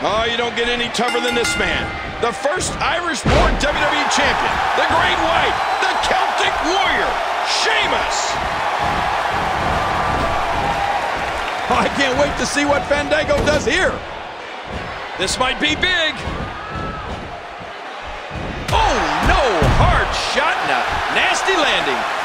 Oh, you don't get any tougher than this man. The first Irish-born WWE Champion, the Great White, the Celtic Warrior, Sheamus. Oh, I can't wait to see what Fandango does here. This might be big. Oh, no. Hard shot and a nasty landing.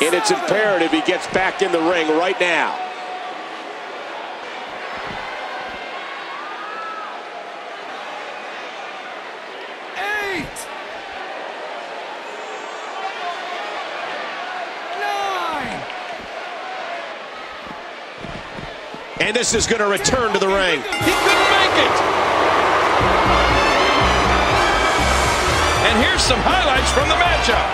And it's imperative he gets back in the ring right now. Eight. Nine. And this is going to return to the ring. He couldn't make it. Here's some highlights from the matchup.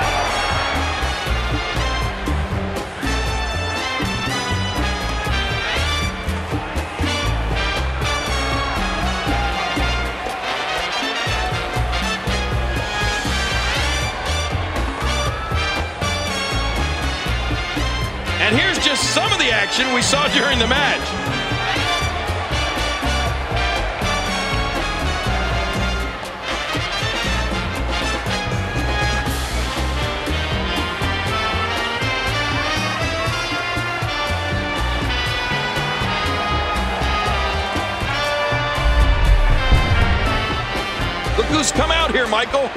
And here's just some of the action we saw during the match. Who's come out here, Michael.